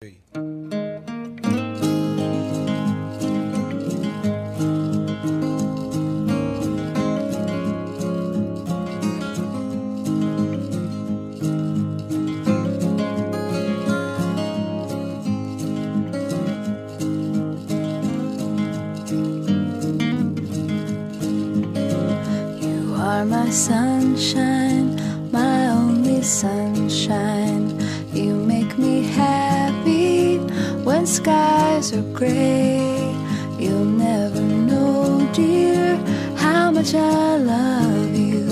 You are my sunshine, skies are gray. You'll never know, dear, how much I love you.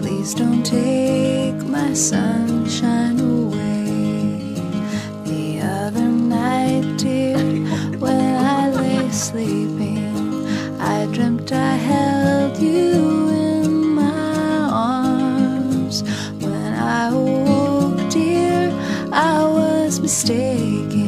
Please don't take my sunshine away. The other night, dear, when I lay sleeping, I dreamt I held you in my arms. When I awoke, dear, I was mistaken.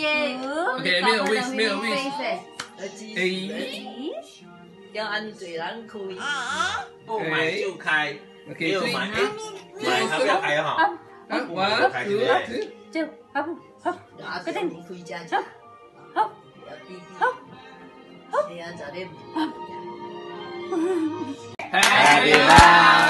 Like I say, yeah. OK，没有 wish，没有 wish。A cho anh tùy anh khui 不买就开， OK，没有所以买，哎，买还不要开哈。啊，one two three。就好好 đã Cái cái tên- tên khui cha Hấp. Hấp. Hấp. thì anh giờ đêm Happy birthday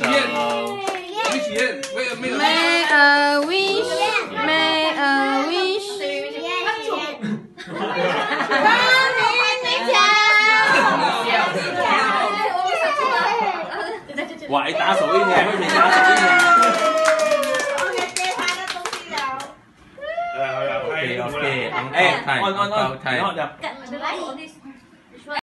许愿许愿，没许愿，没有没有。 May a wish, may a wish. 手。哇，一打手一点，会比打手一点。OK OK，哎，按按按，然后就。